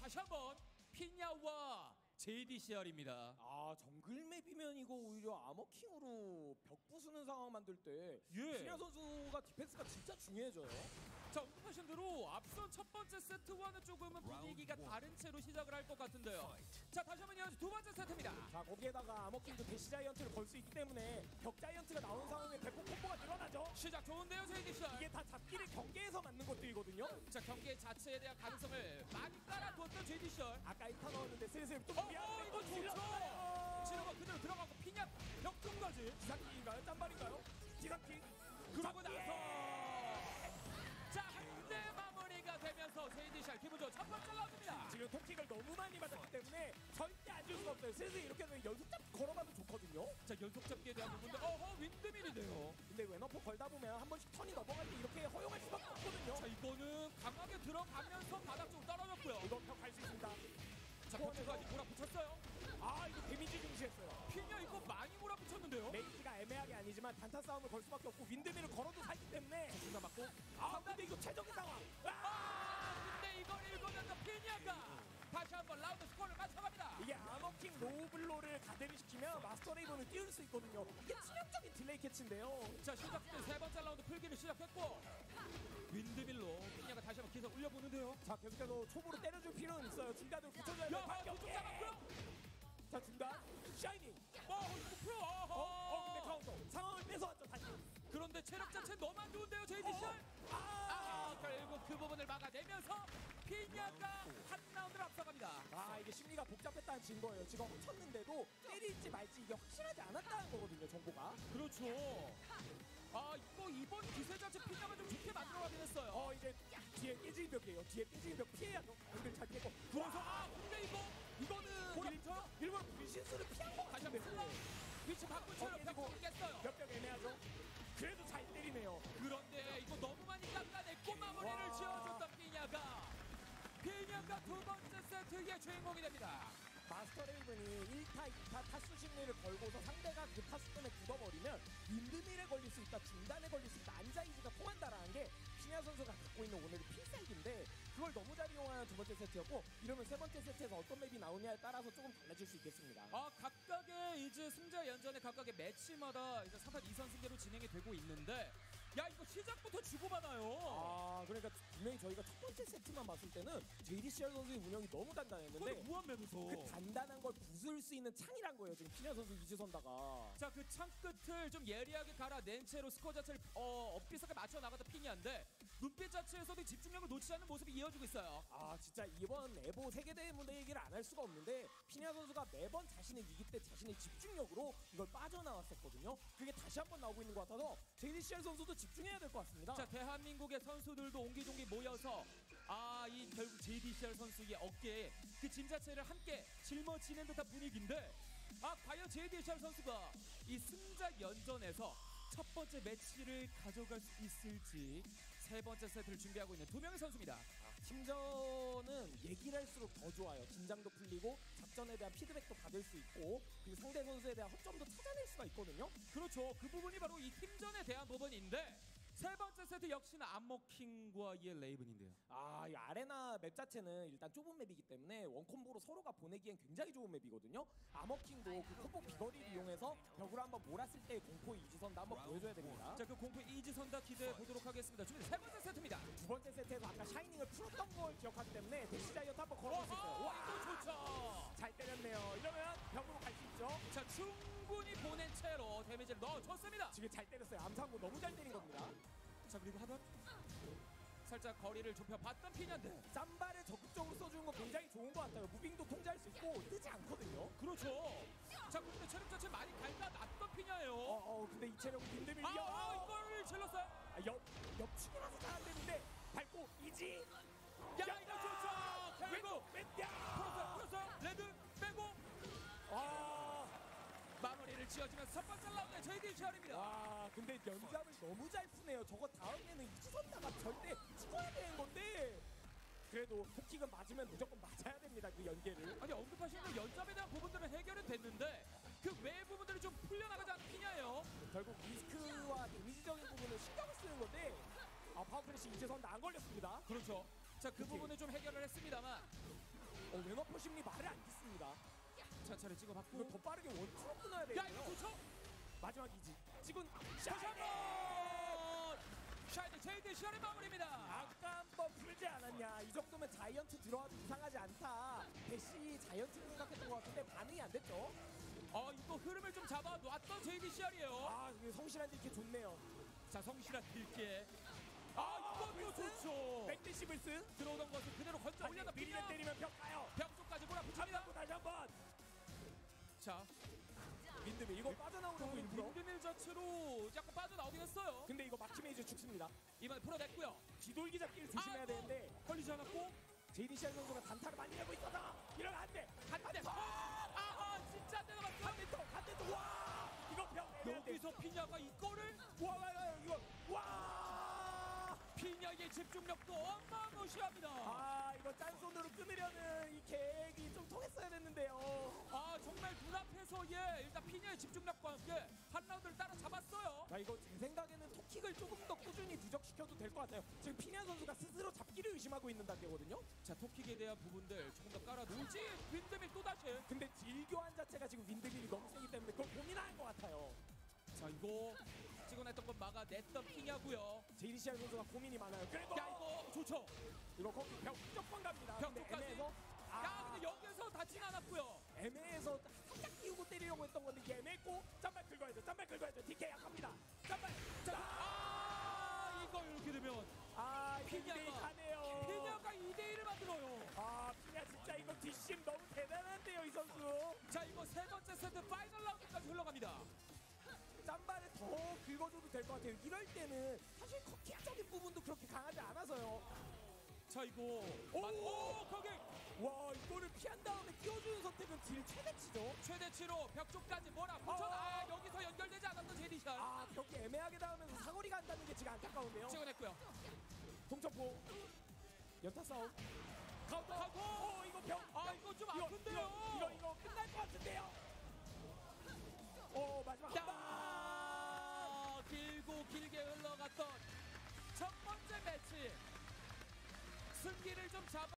다시 한번 피냐와 JDCR입니다. 아 정글 맵이면 이거 오히려 아머킹으로 벽 부수는 상황 만들 때 예. 신야 선수가 디펜스가 진짜 중요해져요. 자 언급하신 대로 앞선 첫 번째 세트와는 조금은 분위기가 다른 채로 시작을 할 것 같은데요. 자 다시 한번 이어서 두 번째 세트입니다. 자 거기에다가 아머킹도 대시 자이언트를 걸 수 있기 때문에 벽 자이언트가 나오는 상황에 대폭 콤보가 늘어나죠. 시작 좋은데요 JDCR. 이게 다 잡기를 경계에서 맞는 것들이거든요. 자 경기 자체에 대한 가능성을 많이 깔아두었던 슬슬 또 어, 어 이거 좋죠. 지르고 그대로 들어가고 피냐 벽통까지. 기상킥인가요? 짬발인가요? 기상킥. 그러고 나서 자 한대 마무리가 되면서 JDCR 기분 좋은 첫 번째 라운드입니다. 지금 톱킥을 너무 많이 맞았기 때문에 절대 안 줄 수가 없어요. 슬슬 이렇게 되면 연속 잡 걸어봐도 좋거든요. 자 연속 잡기에 대한 부분도 어허 윈드밀인데요. 근데 웨너포 걸다 보면 한 번씩 턴이 넘어갈 때 이렇게 허용할 수밖에 없거든요. 자 이거는 강하게 들어가면서 바닥 쪽으로 떨어졌고요. 이거 벽갈 수 있습 몰아붙였는데요. 메이트가 애매하게 아니지만 단타 싸움을 걸 수밖에 없고 윈드밀을 걸어도 살기 때문에 중간 맞고 아 근데 이거 최적의 상황. 아! 아 근데 이걸 읽어낸다 피냐가 다시 한번 라운드 스코어를 맞춰갑니다. 이게 아머킹 로우블로를 가대를 시키면 마스터 레이버는 띄울 수 있거든요. 이게 치명적인 딜레이 캐치인데요. 자 시작된 세 번째 라운드 풀기를 시작했고 윈드밀로 피냐가 다시 한번 기세 올려보는데요. 자 계속해서 초보로 때려줄 필요는 있어요. 중간으로 붙여줘야 돼요. 야. 왼쪽 잡았고요. 자 중간 샤이닝. 상황을 뺏어왔죠 다시. 그런데 체력 자체 너무 안 좋은데요 JDC. 어, 아, 아 결국 그 부분을 막아내면서 피냐가 한 라운드를 앞서갑니다. 아 이게 심리가 복잡했다는 증거예요. 지금 훔쳤는데도 때릴지 말지 이게 확실하지 않았다는 거거든요. 정보가. 그렇죠. 아 이거 이번 기세 자체 피냐가 좀 좋게 만들어가긴 했어요. 어 이제 뒤에 깨질 벽이에요. 뒤에 깨질 벽 피해야죠. 앵글 잘 피했고. 세트의 주인공이 됩니다. 마스터 레이븐이 1타, 2타 타수 심리를 걸고서 상대가 그 타수 때문에 굳어버리면 윈드밀에 걸릴 수 있다, 중단에 걸릴 수 있다, 안자이즈가 통한다라는 게 신야 선수가 갖고 있는 오늘의 필살기인데 그걸 너무 잘 이용하는 두 번째 세트였고 이러면 세 번째 세트에서 어떤 맵이 나오냐에 따라서 조금 달라질 수 있겠습니다. 아 각각의 이제 승자 연전의 각각의 매치마다 이제 3판 2선 승계로 진행이 되고 있는데 야 이거 시작부터 주고받아요. 아 그러니까 분명히 저희가 첫 번째 세트만 봤을 때는 JDCR 선수의 운영이 너무 단단했는데 무한맵에서. 그 단단한 걸 부술 수 있는 창이란 거예요 지금 신야 선수 이지선다가. 자 그 창 끝을 좀 예리하게 갈아낸 채로 스코어 자체를 어, 엇비슷하게 맞춰 나가다 피니한데 눈빛 자체에서도 집중력을 놓치지 않는 모습이 이어지고 있어요. 아 진짜 이번 에보 세계대회 무대 얘기를 안 할 수가 없는데 피냐 선수가 매번 자신의 위기 때 자신의 집중력으로 이걸 빠져나왔었거든요. 그게 다시 한번 나오고 있는 것 같아서 JDCR 선수도 집중해야 될 것 같습니다. 자 대한민국의 선수들도 옹기종기 모여서 아 이 결국 JDCR 선수의 어깨에 그 짐 자체를 함께 짊어지는 듯한 분위기인데 아 과연 JDCR 선수가 이 승자 연전에서 첫 번째 매치를 가져갈 수 있을지 세 번째 세트를 준비하고 있는 두 명의 선수입니다. 팀전은 얘기를 할수록 더 좋아요. 긴장도 풀리고 작전에 대한 피드백도 받을 수 있고 그리고 상대 선수에 대한 허점도 찾아낼 수가 있거든요. 그렇죠. 그 부분이 바로 이 팀전에 대한 부분인데 세 번째 세트 역시나 아머킹과의 레이븐인데요. 아, 이 아레나 map 자체는 일단 좁은 map이기 때문에 one combo로 서로가 보내기엔 굉장히 좋은 map이거든요. 아머킹도 그 콤보 비거리를 이용해서 벽으로 한번 몰았을 때의 공포 이지선다도 한번 보여줘야 됩니다. 자 그 공포 이지선다 기대해 보도록 하겠습니다. 준비 세 번째 세트입니다. 두 번째 세트에서 아까 shining을 풀었던 걸 기억하기 때문에 dash giant 한번 걸어볼 수 있어요. 와 와, 이거 좋죠. 잘 때렸네요. 이러면 있죠. 자 충분히 보낸 채로 damage를 넣어줬습니다. 지금 잘 때렸어요. 암상구 너무 잘 때린 겁니다. 자 그리고 하던 살짝 거리를 좁혀 봤던 피냐인데 쌈발을 적극적으로 써주는 거 굉장히 좋은 것 같아요. 무빙도 통제할 수 있고 뜨지 않거든요. 그렇죠. 자 근데 체력 자체 많이 갈가놨던 피냐예요. 어, 어, 근데 이 체력 윈드밀 아, 아 이거를 질렀어요. 아, 옆, 옆치기라서 잘 안 되는데 밟고 이지 지어주면서 첫 번째 라운드의 JDCR입니다. 와, 근데 연잡을 너무 잘 푸네요. 저거 다음에는 이지선다가 절대 찍어야 되는 건데 그래도 포킥은 맞으면 무조건 맞아야 됩니다. 그 연계를. 아니 언급하신 그 연잡에 대한 부분들은 해결은 됐는데 그 외 부분들이 좀 풀려나가지 않는 피냐예요. 결국 리스크와 damage적인 부분을 신경을 쓰는 건데 아, power crush 이지선 안 걸렸습니다. 그렇죠. 자 그. 부분을 좀 해결을 했습니다만 심리 말을 안. 이거 찍어봤고 더 빠르게 원투로 끊어야 야 돼요. 이거 좋죠? 마지막 이지. 지금 다시! 한번 샤이드 제이드 시간의 마무리입니다. 아까 한 번 풀지 않았냐. 이 정도면 자이언트 들어와도 이상하지 않다. 대시 자이언트 생각했던 것 같은데 반응이 안 됐죠. 어 이거 흐름을 좀 잡아 놨던 JDCR이에요. 아, 이게 성실한데 이렇게 좋네요. 자 성실한 딜게. 아 이것도 좋죠. 백대 시블스. 들어오던 것을 그대로 건져 올려다 비냐 때리면 벽 자 윈드밀 이거 빠져나오는 거 일부러. 윈드밀 자체로 약간 빠져나오긴 했어요. 근데 이거 막히면 이제 죽습니다. 이번에 풀어냈고요. 뒤돌기 잡기를 조심해야 아이고. 되는데 걸리지 않았고 JDCR 선수가 단타를 많이 내고 있어서 이러면 안 돼. 한대 아 아 진짜 안 내려갔어. 한대 더, 한대 더. 와! 이거 돼. 여기서 피냐가 이거를 와, 와, 와, 이거 와! 피냐의 집중력도 어마무시합니다. 아, 이거 짠손으로 끊으려는 눈앞에서 예 일단 피냐의 집중력과 함께 한 라운드를 따라잡았어요. 자, 이거 제 생각에는 토킥을 조금 더 꾸준히 누적시켜도 될 것 같아요. 지금 피니안 선수가 스스로 잡기를 의심하고 있는 단계거든요. 자 토킥에 대한 부분들 조금 더 깔아놓을지 윈드밀 또다시 근데 딜교환 자체가 지금 윈드밀이 너무 세기 때문에 그걸 고민할 것 같아요. 자 이거 찍어냈던 건 막아냈던 피냐고요. JDCR 선수가 고민이 많아요. 그래도 야 이거 좋죠. 이거 거기 벽 무조건 갑니다. 벽 쪽까지. 애매해서 아, 야 근데 여기서 닿지는 않았고요. 애매해서 때리려고 했던 건데 이게 애매했고 짠발 긁어야죠. 짠발 긁어야죠. DK 약합니다. 짠발. 자, 아 이거 이렇게 되면 아, 피냐가. 가네요. 피냐가 2대1을 만들어요. 아, 피냐 진짜 이거 뒷심 너무 대단한데요, 이 선수. 자 이거 세 번째 세트 final round까지 흘러갑니다. 짠발을 더 긁어줘도 될 것 같아요. 이럴 때는 사실 커키적인 부분도 그렇게 강하지 않아서요. 자 이거 오! 만- 오 거기 치죠. 최대치로 벽 쪽까지 뭐라 붙여 아 여기서 연결되지 않았던 제디샷 아, 벽이 애매하게 닿으면서 사거리가 한다는 게 지금 안타까운데요. 찍어냈고요. 동점포. 연타 싸움. 카운터. 카운터! 어, 이거 벽. 아 이거 좀 이거, 아픈데요. 이거, 이거, 이거 끝날 것 같은데요. 어, 마지막. 야 길고 길게 흘러갔던 첫 번째 매치 승기를 좀 잡아.